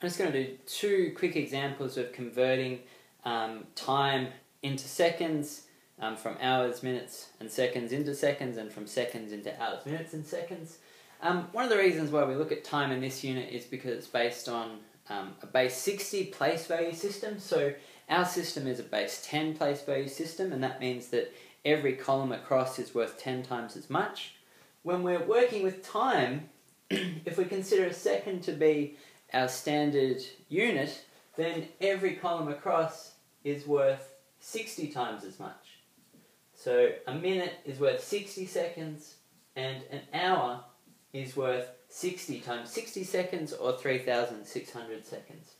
I'm just going to do two quick examples of converting um, time into seconds, um, from hours, minutes, and seconds into seconds, and from seconds into hours, minutes, and seconds. Um, one of the reasons why we look at time in this unit is because it's based on um, a base 60 place value system. So our system is a base 10 place value system, and that means that every column across is worth 10 times as much. When we're working with time, if we consider a second to be our standard unit, then every column across is worth 60 times as much. So a minute is worth 60 seconds, and an hour is worth 60 times 60 seconds or 3,600 seconds.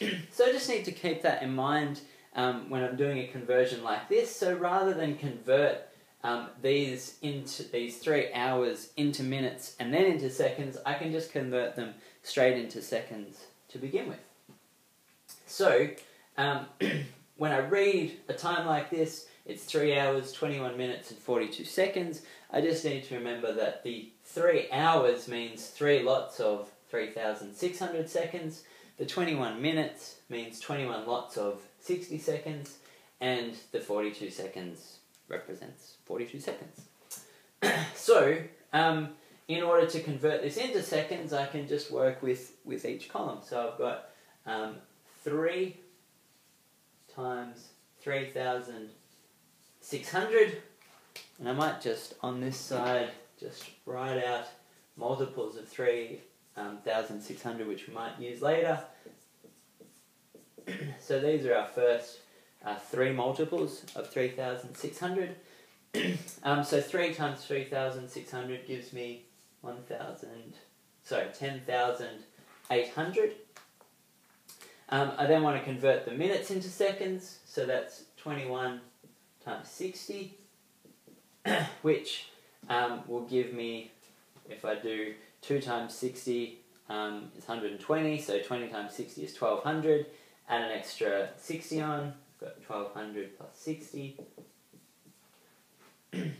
so I just need to keep that in mind um, when I'm doing a conversion like this. So rather than convert um, these into these three hours into minutes and then into seconds, I can just convert them straight into seconds to begin with. So um, when I read a time like this, it's 3 hours, 21 minutes, and 42 seconds. I just need to remember that the 3 hours means 3 lots of 3,600 seconds. The 21 minutes means 21 lots of 60 seconds. And the 42 seconds represents 42 seconds. so, um, in order to convert this into seconds, I can just work with, with each column. So I've got um, 3 times 3,600. And I might just, on this side, just write out multiples of 3,600, um, which we might use later. so these are our first uh, three multiples of 3,600. um, so 3 times 3,600 gives me 1,000, sorry, 10,800. Um, I then want to convert the minutes into seconds, so that's 21 times 60, which um, will give me, if I do 2 times 60 um, is 120, so 20 times 60 is 1200, add an extra 60 on, 1200 plus 60. and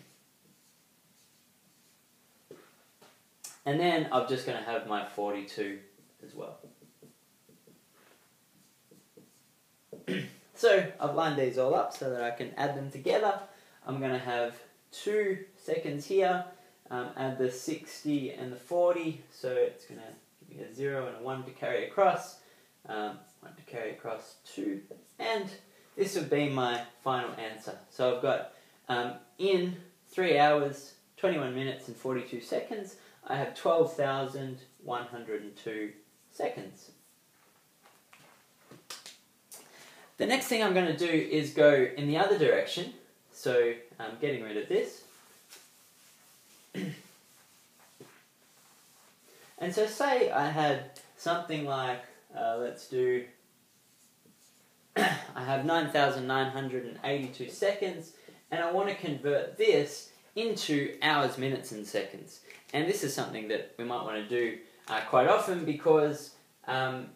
then I'm just going to have my 42 as well. so I've lined these all up so that I can add them together. I'm going to have two seconds here, um, add the 60 and the 40, so it's going to give me a 0 and a 1 to carry across, um, 1 to carry across 2, and this would be my final answer. So I've got um, in 3 hours, 21 minutes and 42 seconds, I have 12,102 seconds. The next thing I'm going to do is go in the other direction. So I'm getting rid of this. and so say I had something like, uh, let's do, I have 9,982 seconds and I want to convert this into hours, minutes and seconds. And this is something that we might want to do uh, quite often because um,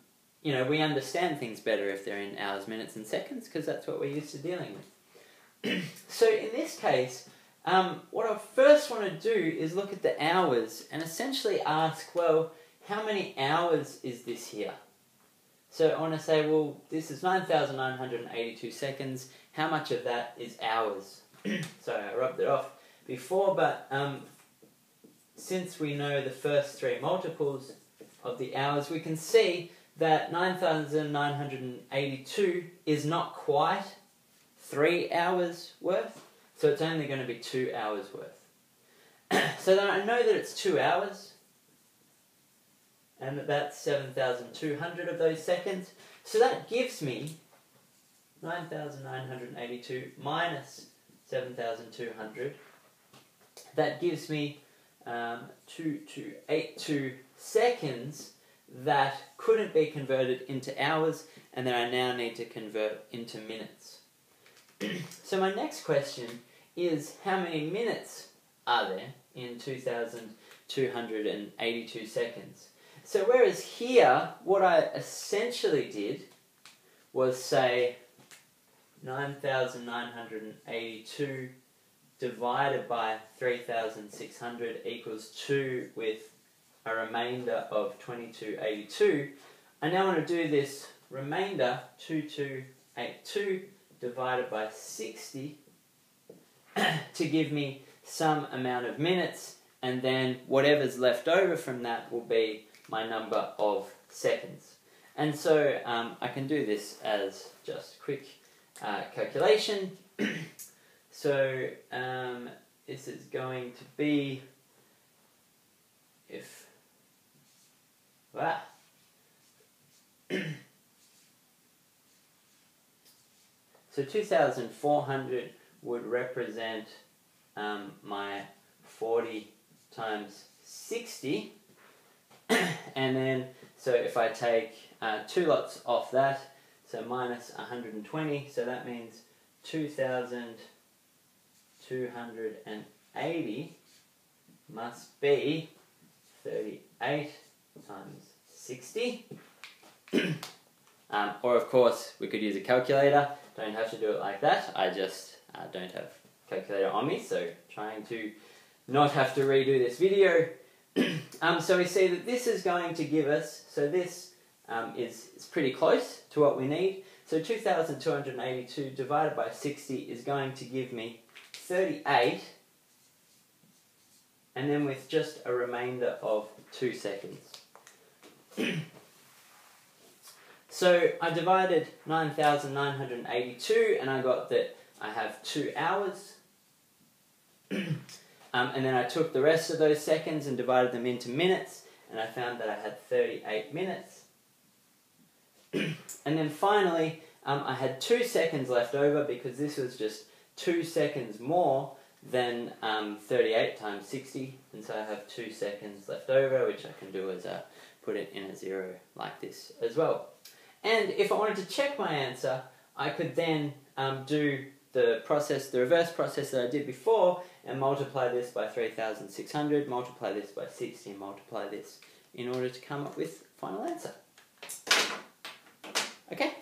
you know, we understand things better if they're in hours, minutes, and seconds because that's what we're used to dealing with. so in this case, um, what I first want to do is look at the hours and essentially ask, well, how many hours is this here? So I want to say, well, this is 9,982 seconds. How much of that is hours? so I rubbed it off before, but um, since we know the first three multiples of the hours, we can see that 9,982 is not quite three hours worth, so it's only going to be two hours worth. so then I know that it's two hours, and that's 7,200 of those seconds. So that gives me 9,982 minus 7,200. That gives me um, 2282 seconds that couldn't be converted into hours and that I now need to convert into minutes. so my next question is how many minutes are there in 2,282 seconds? So whereas here, what I essentially did was say 9,982 divided by 3,600 equals 2 with a remainder of 2282, I now want to do this remainder 2282 divided by 60 to give me some amount of minutes and then whatever's left over from that will be my number of seconds. And so um, I can do this as just quick uh, calculation. so um, this is going to be if wow. so 2,400 would represent um, my 40 times 60 and then so if I take uh, two lots off that so minus 120 so that means 2,280 must be 38 times 60 um, or of course we could use a calculator. Don't have to do it like that. I just uh, don't have calculator on me so trying to not have to redo this video. um, so we see that this is going to give us, so this um, is, is pretty close to what we need. So 2,282 divided by 60 is going to give me 38, and then with just a remainder of 2 seconds. so I divided 9,982 and I got that I have 2 hours. Um, and then I took the rest of those seconds and divided them into minutes, and I found that I had 38 minutes. and then finally, um, I had two seconds left over because this was just two seconds more than um, 38 times 60, and so I have two seconds left over, which I can do as a put it in a zero like this as well. And if I wanted to check my answer, I could then um, do the process, the reverse process that I did before, and multiply this by 3600, multiply this by 60, and multiply this in order to come up with final answer. Okay?